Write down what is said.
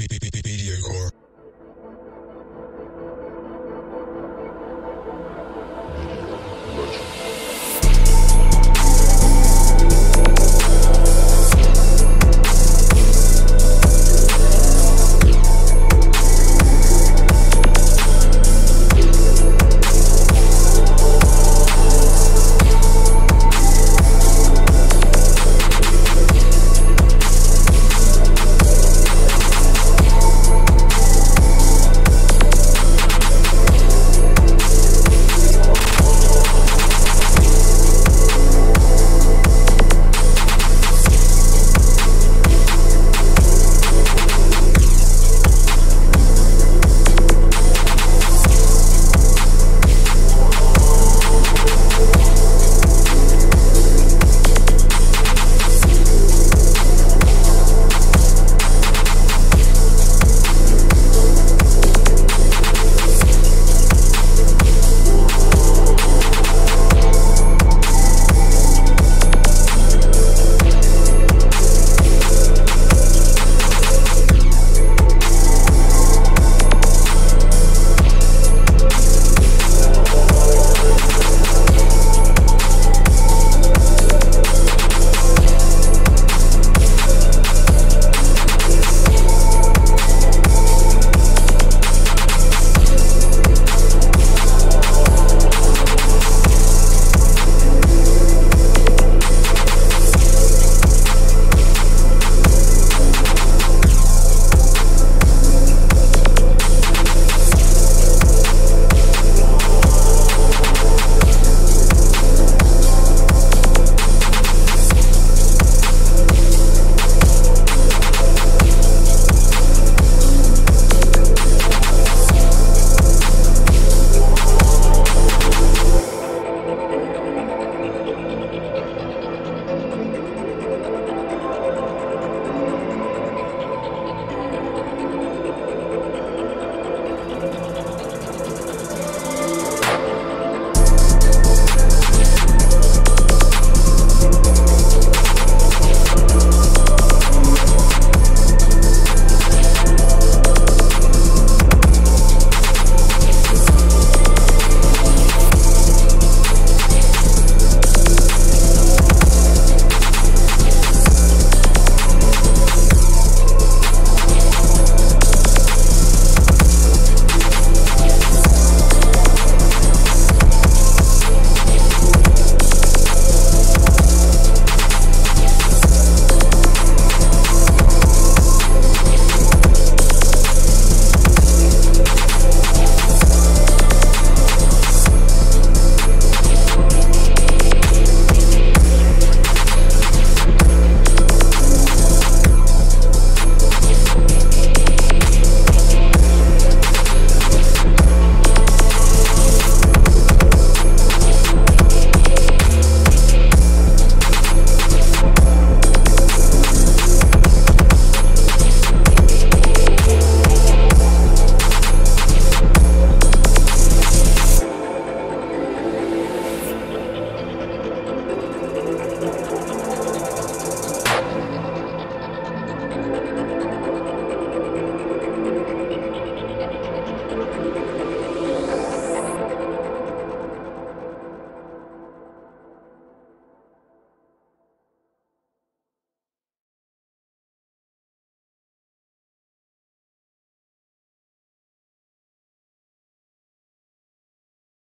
Media Corp.